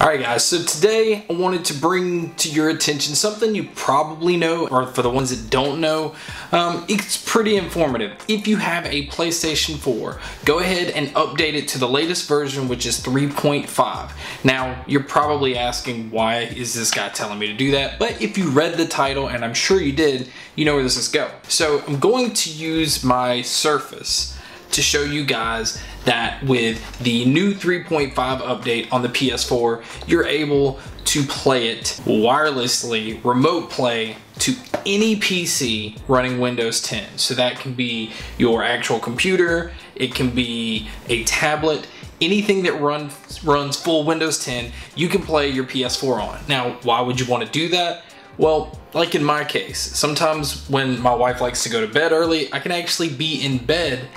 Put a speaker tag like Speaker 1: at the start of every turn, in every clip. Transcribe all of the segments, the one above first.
Speaker 1: Alright guys, so today I wanted to bring to your attention something you probably know, or for the ones that don't know, um, it's pretty informative. If you have a PlayStation 4, go ahead and update it to the latest version, which is 3.5. Now, you're probably asking, why is this guy telling me to do that? But if you read the title, and I'm sure you did, you know where this is going. So I'm going to use my Surface to show you guys that with the new 3.5 update on the PS4, you're able to play it wirelessly, remote play to any PC running Windows 10. So that can be your actual computer, it can be a tablet, anything that runs runs full Windows 10, you can play your PS4 on. Now, why would you want to do that? Well, like in my case, sometimes when my wife likes to go to bed early, I can actually be in bed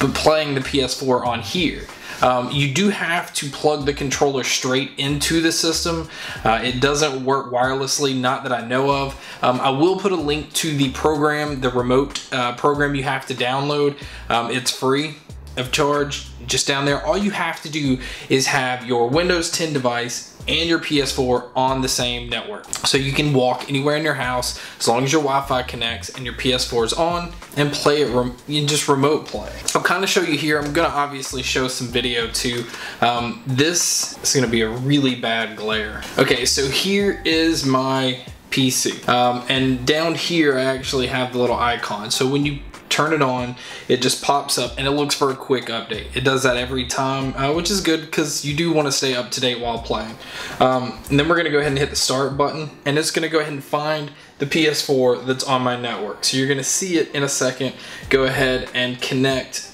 Speaker 1: but playing the PS4 on here. Um, you do have to plug the controller straight into the system. Uh, it doesn't work wirelessly, not that I know of. Um, I will put a link to the program, the remote uh, program you have to download. Um, it's free of charge just down there. All you have to do is have your Windows 10 device and your PS4 on the same network. So you can walk anywhere in your house as long as your Wi-Fi connects and your PS4 is on and play it in just remote play. I'll kind of show you here. I'm gonna obviously show some video too. Um, this is gonna be a really bad glare. Okay, so here is my PC. Um, and down here I actually have the little icon. So when you turn it on, it just pops up and it looks for a quick update. It does that every time, uh, which is good because you do want to stay up to date while playing. Um, and then we're going to go ahead and hit the start button and it's going to go ahead and find the PS4 that's on my network. So you're going to see it in a second. Go ahead and connect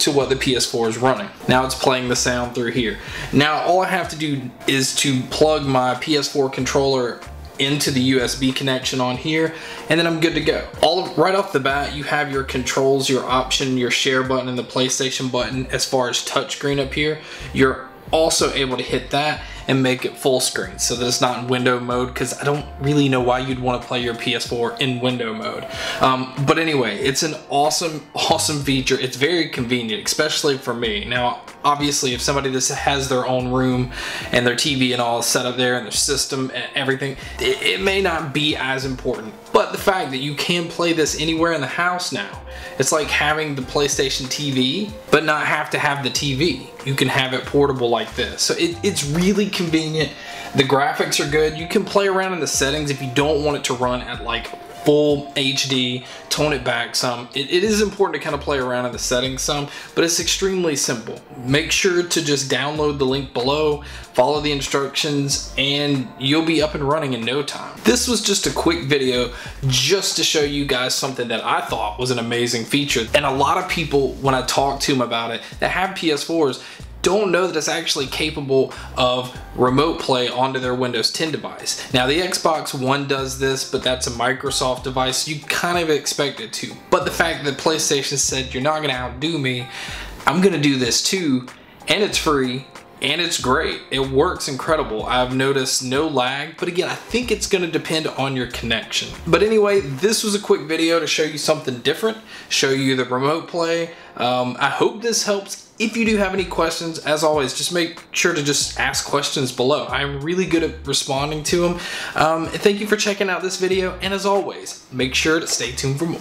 Speaker 1: to what the PS4 is running. Now it's playing the sound through here. Now all I have to do is to plug my PS4 controller into the USB connection on here and then I'm good to go. Right off the bat you have your controls, your option, your share button and the PlayStation button as far as touchscreen up here. You're also able to hit that and make it full screen so that it's not in window mode because I don't really know why you'd want to play your PS4 in window mode. Um, but anyway, it's an awesome, awesome feature. It's very convenient, especially for me. Now, obviously, if somebody that has their own room and their TV and all set up there and their system and everything, it, it may not be as important. But the fact that you can play this anywhere in the house now, it's like having the PlayStation TV, but not have to have the TV. You can have it portable like this. So it, it's really convenient. The graphics are good. You can play around in the settings if you don't want it to run at like full HD, tone it back some. It, it is important to kind of play around in the settings some, but it's extremely simple. Make sure to just download the link below, follow the instructions, and you'll be up and running in no time. This was just a quick video just to show you guys something that I thought was an amazing feature. And a lot of people, when I talk to them about it, that have PS4s, don't know that it's actually capable of remote play onto their Windows 10 device. Now the Xbox One does this, but that's a Microsoft device. You kind of expect it to. But the fact that PlayStation said, you're not gonna outdo me, I'm gonna do this too, and it's free, and it's great. It works incredible. I've noticed no lag, but again, I think it's gonna depend on your connection. But anyway, this was a quick video to show you something different, show you the remote play. Um, I hope this helps if you do have any questions, as always, just make sure to just ask questions below. I'm really good at responding to them. Um, thank you for checking out this video, and as always, make sure to stay tuned for more.